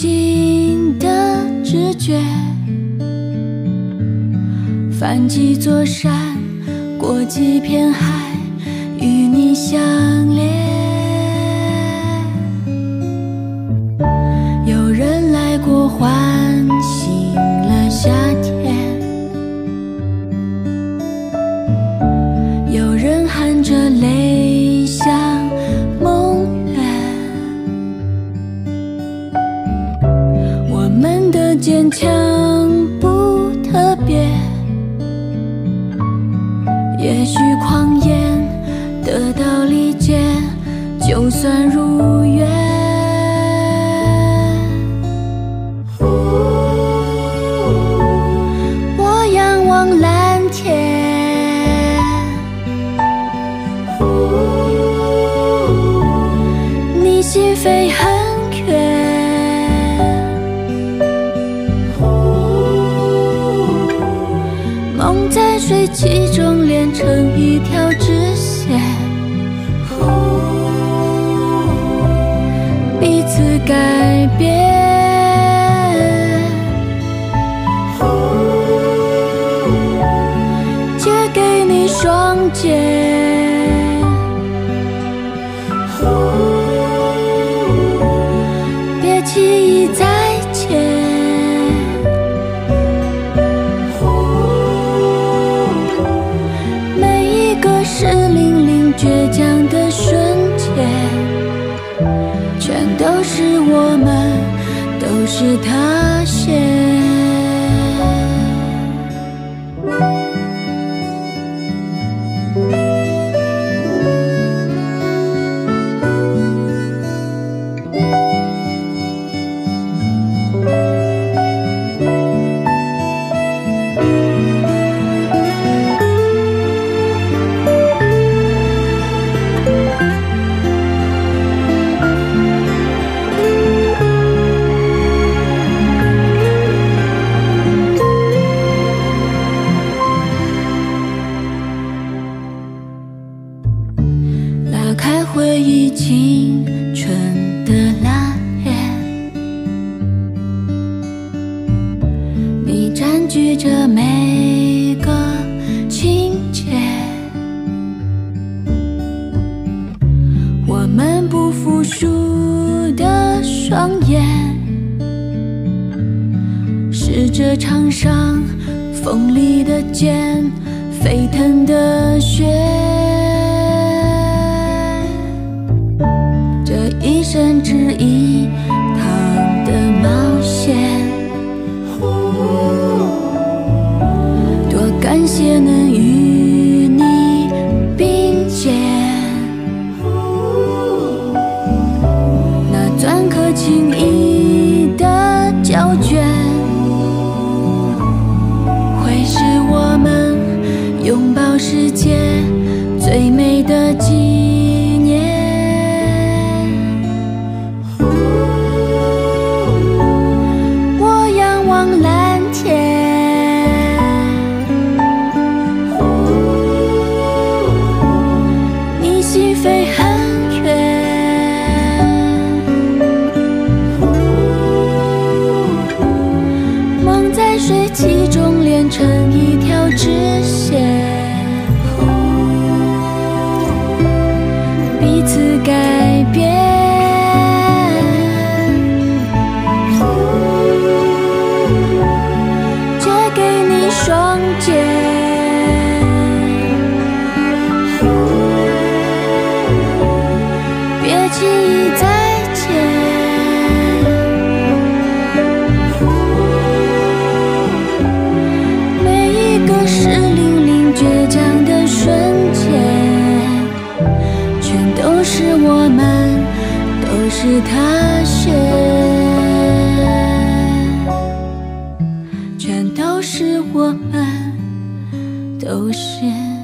心的直觉翻几座山，过几片海，与你相恋。飞很远。梦在水汽中连成一条直线，彼此改变。我们，都是他先。回忆青春的蓝颜，你占据着每个情节，我们不服输的双眼，是这场上锋利的剑，沸腾的感谢能与你并肩。那篆刻情谊的胶卷，会是我们拥抱世界最美的纪念。成一条直线，彼此改变。借给你双肩。别轻易再是他选。全都是我们，都是。